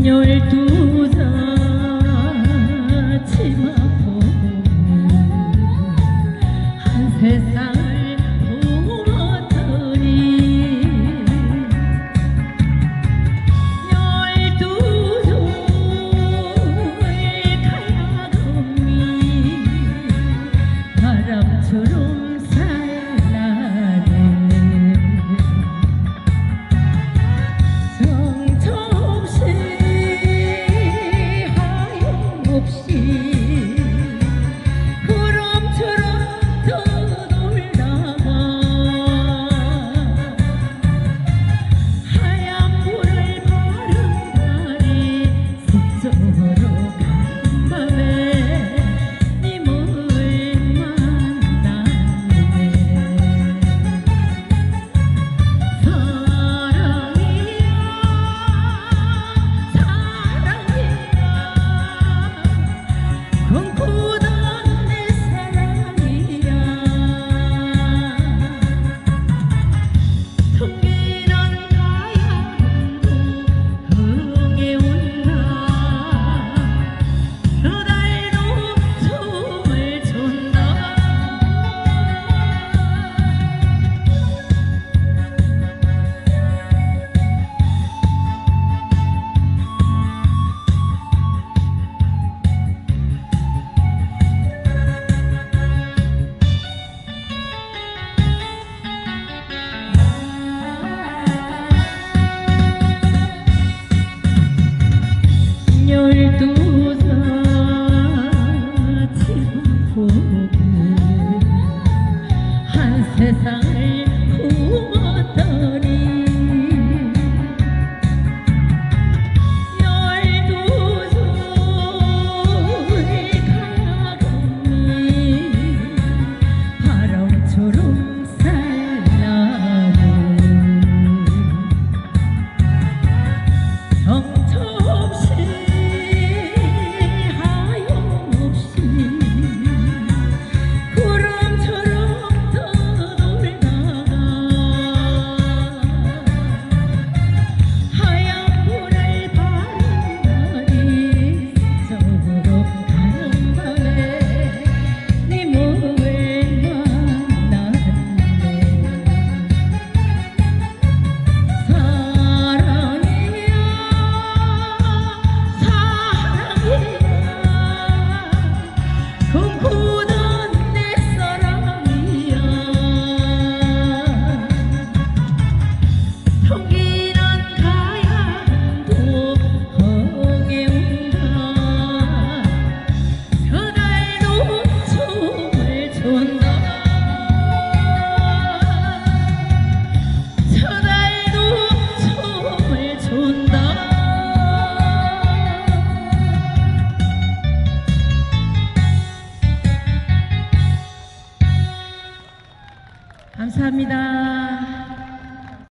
Señor, tú ให้หัว 감사합니다.